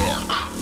Talk.